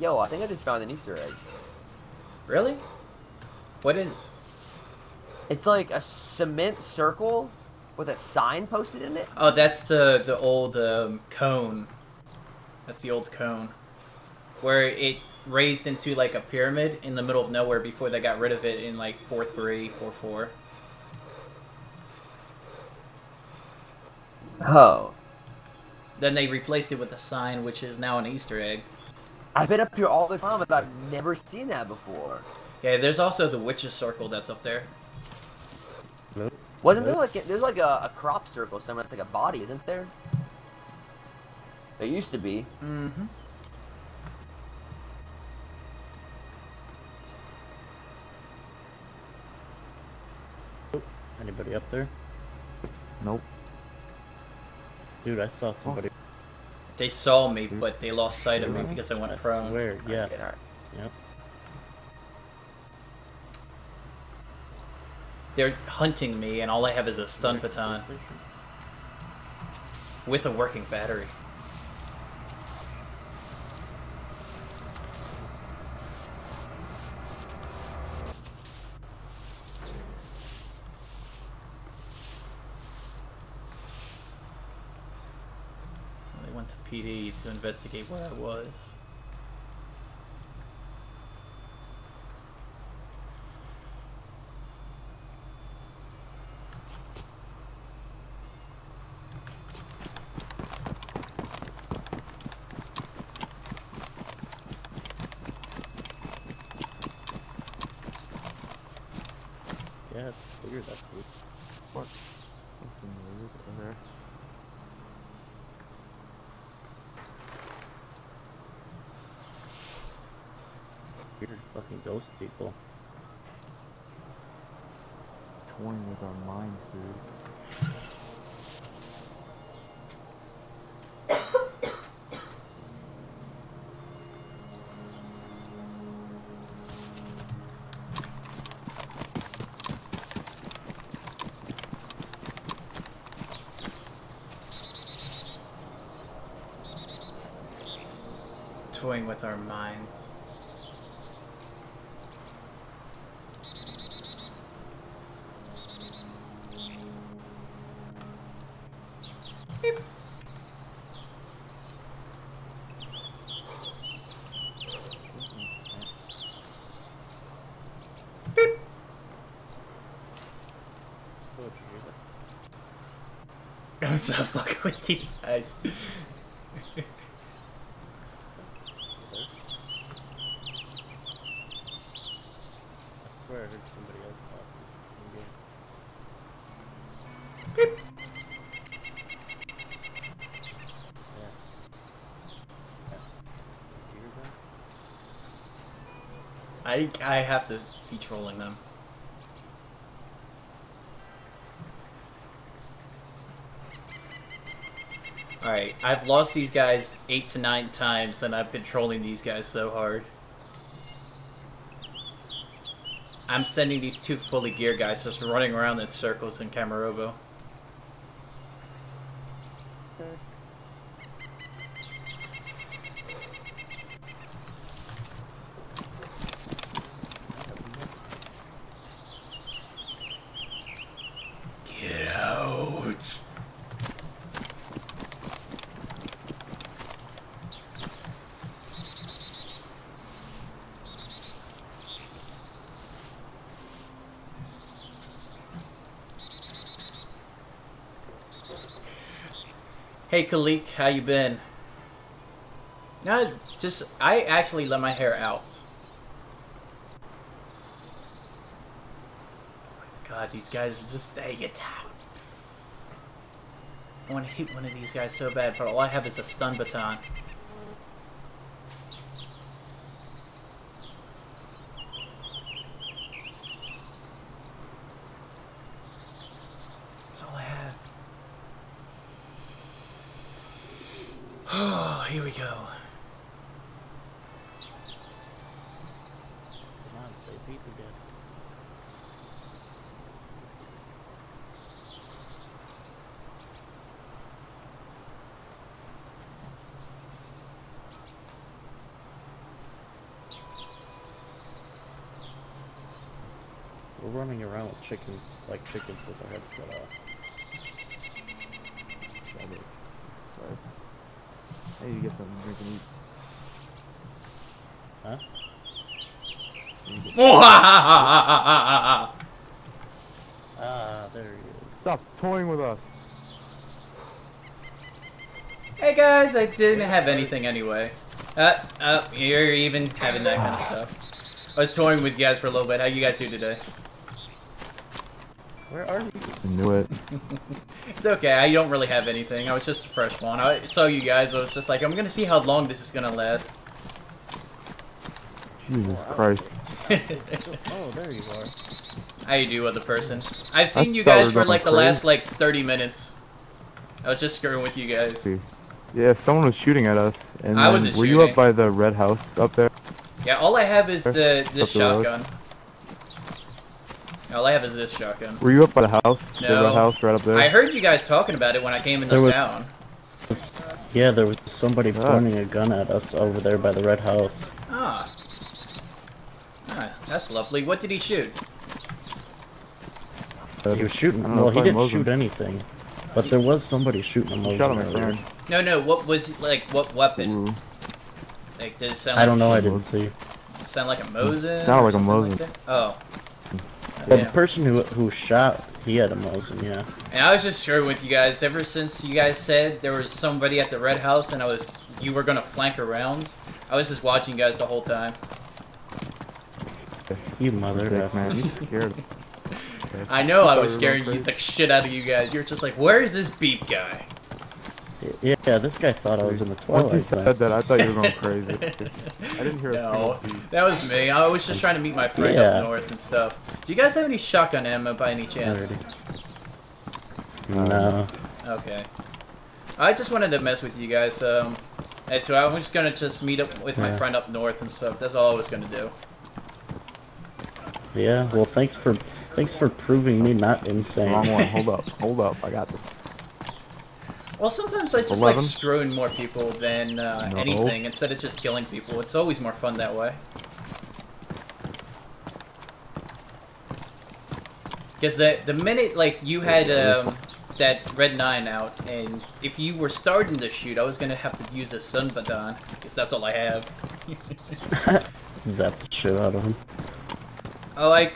Yo, I think I just found an Easter egg. Really? What is? It's like a cement circle with a sign posted in it. Oh, that's the the old um, cone. That's the old cone, where it raised into like a pyramid in the middle of nowhere before they got rid of it in like four three four four. Oh. Then they replaced it with a sign, which is now an Easter egg. I've been up here all the time, but I've never seen that before. Yeah, there's also the witch's circle that's up there. Wasn't there like a, there's like a, a crop circle somewhere that's like a body, isn't there? There used to be. Mm-hmm. Anybody up there? Nope. Dude, I saw somebody. They saw me, hmm? but they lost sight of me because I went prone. Where? Yeah. Yep. They're hunting me, and all I have is a stun baton with a working battery. To PD to investigate where I was. Yeah, it's figured that's. What? Something weird over there. Weird fucking ghost people. Toying with our minds, dude. Toying with our minds. Oh, did you hear that? I'm so fucking with these guys. I have to be trolling them. Alright, I've lost these guys eight to nine times and I've been trolling these guys so hard. I'm sending these two fully geared guys just running around in circles in Komarovo. Get out! Hey Kalik, how you been? No, just I actually let my hair out. God, these guys are just they get down. I want to hit one of these guys so bad, but all I have is a stun baton. Oh, here we go. We're running around with chickens, like chickens with their heads cut off. I need to get something to drink and eat. Huh? I need to get- Ah, there he is. Stop toying with us. hey guys, I didn't have anything anyway. Uh, uh, you're even having that kind of stuff. I was touring with you guys for a little bit. How you guys do today? Where are you? I knew it. It's okay. I don't really have anything. I was just a fresh one. I saw you guys. I was just like, I'm gonna see how long this is gonna last. Jesus Christ. Oh, there you are. How you do, other person? I've seen you guys for like the crazy. last like 30 minutes. I was just screwing with you guys. See. Yeah, someone was shooting at us. And I wasn't Were you up by the red house up there? Yeah, all I have is the this Up the shotgun. All I have is this shotgun. Were you up by the house? No. red house right up there? I heard you guys talking about it when I came into There was- town. Yeah, there was somebody Ah. pointing a gun at us over there by the red house. Ah. Ah, that's lovely. What did he shoot? He was shooting. I know, Well, he didn't Mosin. shoot anything, but there was somebody shooting a He Mosin shot him at earlier. No, no. What was like? What weapon? Ooh. Like, did it sound? I like, don't know. I didn't see. Sound like a Mosin? Sound like a something Mosin. that? oh. Well, Yeah. the person who who shot, he had a Mosin. Yeah. And I was just screwing with you guys ever since you guys said there was somebody at the red house and I was you were gonna flank around. I was just watching you guys the whole time. You mother Dick, man. You scared. I know I was scaring you the shit out of you guys. You're just like, where is this beep guy? Yeah, this guy thought I was in the Once you Twilight said Zone. that, I thought you were going crazy. I didn't hear a No, single beat. that was me. I was just trying to meet my friend Yeah. up north and stuff. Do you guys have any shotgun ammo by any chance? No. Okay. I just wanted to mess with you guys. Um, and so I'm just gonna just meet up with my Yeah. friend up north and stuff. That's all I was gonna do. Yeah. Well, thanks for thanks for proving me not insane. Wrong one. Hold up. Hold up. I got this. Well, sometimes I just 11? like screwing more people than uh, No. anything instead of just killing people. It's always more fun that way. Because the the minute like you had um, that red nine out, and if you were starting to shoot, I was gonna have to use the stun baton because that's all I have. Zap the shit out of him. Oh, I,